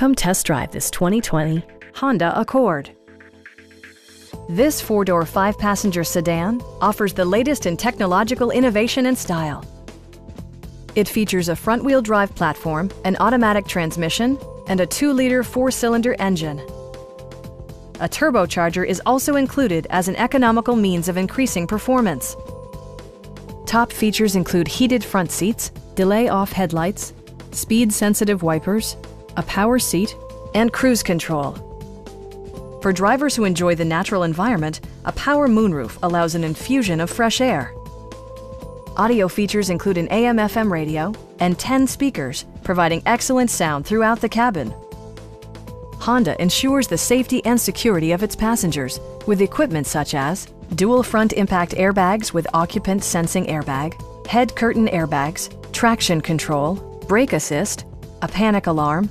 Come test drive this 2020 Honda Accord. This four-door, five-passenger sedan offers the latest in technological innovation and style. It features a front-wheel drive platform, an automatic transmission, and a 2-liter four-cylinder engine. A turbocharger is also included as an economical means of increasing performance. Top features include heated front seats, delay-off headlights, speed-sensitive wipers, a power seat, and cruise control. For drivers who enjoy the natural environment, a power moonroof allows an infusion of fresh air. Audio features include an AM-FM radio and 10 speakers, providing excellent sound throughout the cabin. Honda ensures the safety and security of its passengers with equipment such as dual front impact airbags with occupant sensing airbag, head curtain airbags, traction control, brake assist, a panic alarm,